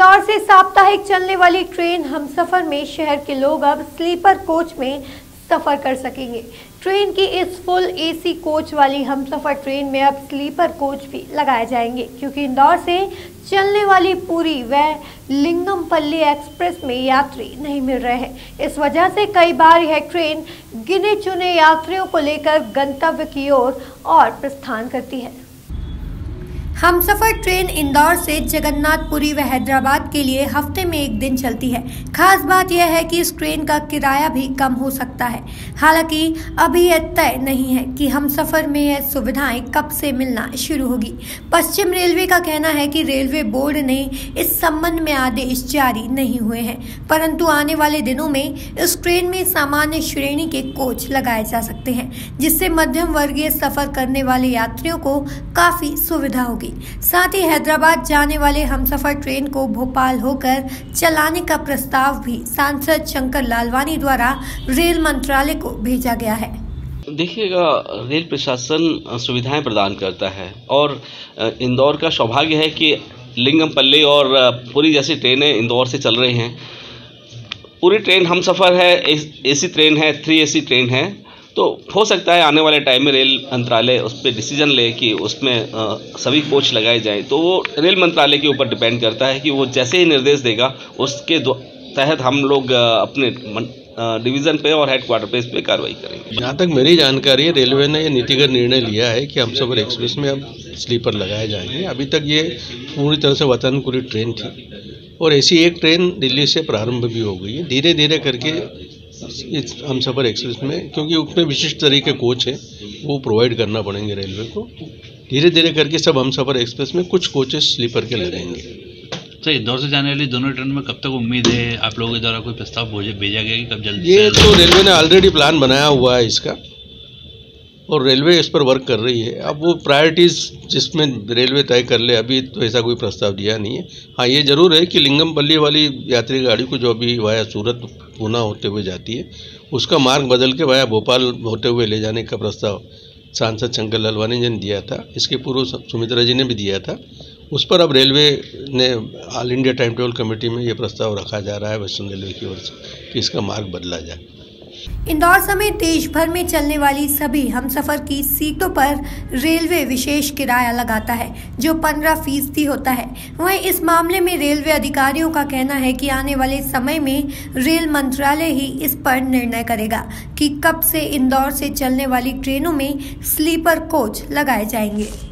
इंदौर से साप्ताहिक चलने वाली ट्रेन हम सफ़र में शहर के लोग अब स्लीपर कोच में सफ़र कर सकेंगे। ट्रेन की इस फुल एसी कोच वाली हम सफ़र ट्रेन में अब स्लीपर कोच भी लगाए जाएँगे, क्योंकि इंदौर से चलने वाली पूरी व लिंगमपल्ली एक्सप्रेस में यात्री नहीं मिल रहे हैं। इस वजह से कई बार यह ट्रेन गिने चुने यात्रियों को लेकर गंतव्य की ओर और प्रस्थान करती है। हम सफ़र ट्रेन इंदौर से जगन्नाथपुरी व हैदराबाद के लिए हफ़्ते में एक दिन चलती है। खास बात यह है कि इस ट्रेन का किराया भी कम हो सकता है। हालाँकि, अभी यह तय नहीं है कि हम सफ़र में यह सुविधाएँ कब से मिलना शुरू होगी। पश्चिम रेलवे का कहना है कि रेलवे बोर्ड ने इस संबंध में आदेश जारी नहीं हुए हैं, परंतु आने वाले दिनों में इस ट्रेन में सामान्य श्रेणी के कोच लगाए जा सकते हैं, जिससे मध्यम वर्गीय सफ़र करने वाले यात्रियों को काफ़ी सुविधा होगी। साथ ही हैदराबाद जाने वाले हमसफर ट्रेन को भोपाल होकर चलाने का प्रस्ताव भी सांसद शंकर लालवानी द्वारा रेल मंत्रालय को भेजा गया है। देखिएगा, रेल प्रशासन सुविधाएँ प्रदान करता है और इंदौर का सौभाग्य है कि लिंगमपल्ली और पूरी जैसी ट्रेनें इंदौर से चल रही हैं। पूरी ट्रेन हम सफ़र है ए सी ट्रेन है, थ्री एसी ट्रेन है। तो हो सकता है आने वाले टाइम में रेल मंत्रालय उस पर डिसीज़न ले कि उसमें सभी कोच लगाए जाएँ। तो वो रेल मंत्रालय के ऊपर डिपेंड करता है कि वो जैसे ही निर्देश देगा, उसके तहत हम लोग अपने डिवीज़न पे और हेड क्वार्टर पे इस पर कार्रवाई करेंगे। जहाँ तक मेरी जानकारी है, रेलवे ने ये नीतिगत निर्णय लिया है कि हम सफ़र एक्सप्रेस में अब स्लीपर लगाए जाएँगे। अभी तक ये पूरी तरह से वतनपुरी ट्रेन थी। और ऐसी एक ट्रेन दिल्ली से प्रारंभ भी हो गई है। धीरे धीरे करके हम सफ़र एक्सप्रेस में क्योंकि उसमें विशिष्ट तरीके कोच हैं वो प्रोवाइड करना पड़ेंगे रेलवे को। धीरे धीरे करके सब हम सफ़र एक्सप्रेस में कुछ कोचेस स्लीपर के लगेंगे सर इंदौर से जाने वाली दोनों ट्रेन में कब तक उम्मीद है? आप लोगों के द्वारा कोई प्रस्ताव भेजा गया कि कब जल्दी ये तो रेलवे ने ऑलरेडी प्लान बनाया हुआ है इसका। और रेलवे इस पर वर्क कर रही है। अब वो प्रायोरिटीज़ जिसमें रेलवे तय कर ले, अभी तो ऐसा कोई प्रस्ताव दिया नहीं है। हाँ ये ज़रूर है कि लिंगमपल्ली वाली यात्री गाड़ी को जो अभी वाया सूरत पूना होते हुए जाती है, उसका मार्ग बदल के वाया भोपाल होते हुए ले जाने का प्रस्ताव सांसद शंकर लालवानी जी ने दिया था। इसके पूर्व सुमित्रा जी ने भी दिया था। उस पर अब रेलवे ने all India time table committee में ये प्रस्ताव रखा जा रहा है वेस्टर्न रेलवे की ओर से कि इसका मार्ग बदला जाए। इंदौर समेत देश भर में चलने वाली सभी हम सफ़र की सीटों पर रेलवे विशेष किराया लगाता है, जो 15 फ़ीसदी होता है। वहीं इस मामले में रेलवे अधिकारियों का कहना है कि आने वाले समय में रेल मंत्रालय ही इस पर निर्णय करेगा कि कब से इंदौर से चलने वाली ट्रेनों में स्लीपर कोच लगाए जाएँगे।